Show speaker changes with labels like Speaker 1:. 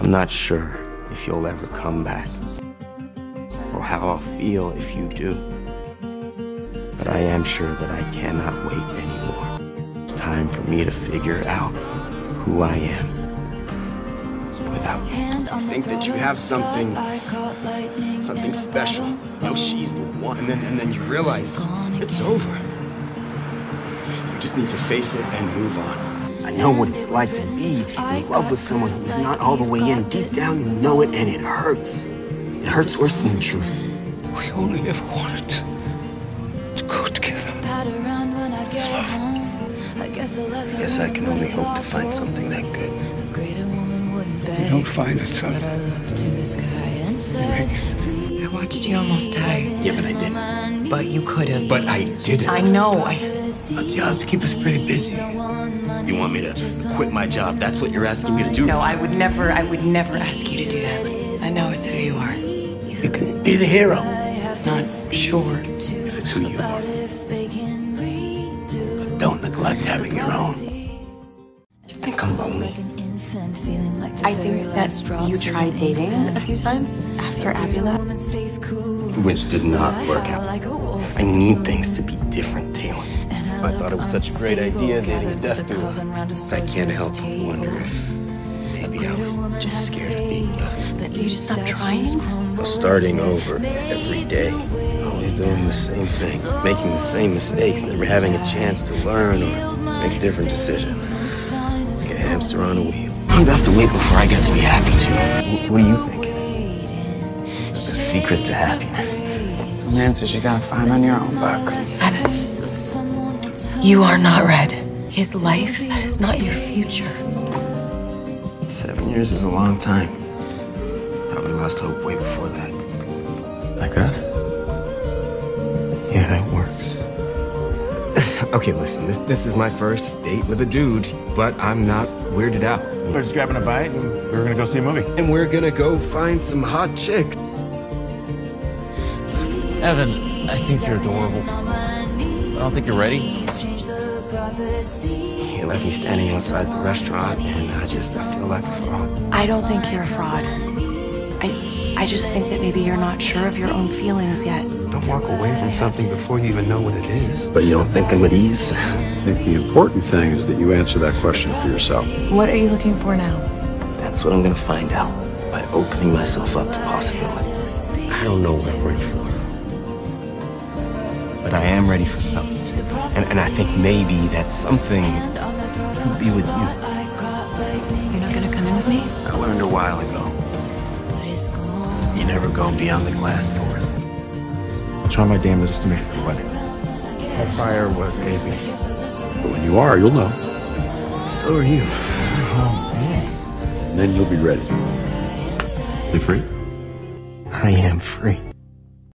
Speaker 1: I'm not sure if you'll ever come back or how I'll feel if you do. But I am sure that I cannot wait anymore. It's time for me to figure out who I am without you.
Speaker 2: You think that you have something, something special. You know, she's the one. And then, and then you realize it's over. You just need to face it and move on.
Speaker 3: I know what it's like to be in love with someone who is not all the way in. Deep down, you know it, and it hurts. It hurts worse than the truth.
Speaker 1: We only ever wanted to go together.
Speaker 4: It's love. I
Speaker 1: guess I can only hope to find something that good.
Speaker 4: You
Speaker 5: don't find it, son.
Speaker 4: I
Speaker 6: watched you almost die.
Speaker 2: Yeah, but I didn't.
Speaker 6: But you could have.
Speaker 2: But I didn't.
Speaker 6: I know. I...
Speaker 1: Our jobs keep us pretty busy. You want me to quit my job? That's what you're asking me to do?
Speaker 6: No, I would never, I would never ask you to do that. I know it's who you are.
Speaker 1: You can be the hero.
Speaker 6: It's Not sure.
Speaker 1: If it's who you are. But don't neglect having your own. You think I'm lonely?
Speaker 6: I think that you tried dating a few times after Abby left.
Speaker 1: Which did not work out. I need things to be different, Taylor. I thought it was such a great idea dating a death doula. I can't help but wonder if maybe I was just scared of being left.
Speaker 6: But you just stopped trying?
Speaker 1: Well, starting over every day. Always doing the same thing. Making the same mistakes. Never having a chance to learn or make a different decision. Like a hamster on a wheel. You have to wait before I get to be happy too.
Speaker 3: What do you think it is? The secret to happiness. Some answers you gotta find on your own, Buck.
Speaker 6: You are not Red. His life, that is not your future.
Speaker 1: Seven years is a long time. Probably lost hope way before that. Like that? Yeah, that works. okay, listen, this this is my first date with a dude, but I'm not weirded out.
Speaker 7: We're just grabbing a bite and we are gonna go see a movie.
Speaker 1: And we're gonna go find some hot chicks.
Speaker 7: Evan, I think you're adorable. I don't think you're ready.
Speaker 1: He left me standing outside the restaurant, and I just I feel like a fraud.
Speaker 6: I don't think you're a fraud. I, I just think that maybe you're not sure of your own feelings yet.
Speaker 1: Don't walk away from something before you even know what it is. But you don't think I'm at ease?
Speaker 5: I think the important thing is that you answer that question for yourself.
Speaker 6: What are you looking for now?
Speaker 1: That's what I'm gonna find out by opening myself up to possibility. I don't know what I'm ready for. But I am ready for something. And, and I think maybe that something could be with you.
Speaker 6: You're not gonna come in with me?
Speaker 1: I learned a while ago. You never go beyond the glass doors.
Speaker 7: I'll try my damnedest to make it to the wedding. That fire was a beast.
Speaker 5: But when you are, you'll know.
Speaker 1: So are you.
Speaker 5: And then you'll be ready. You free?
Speaker 1: I am free.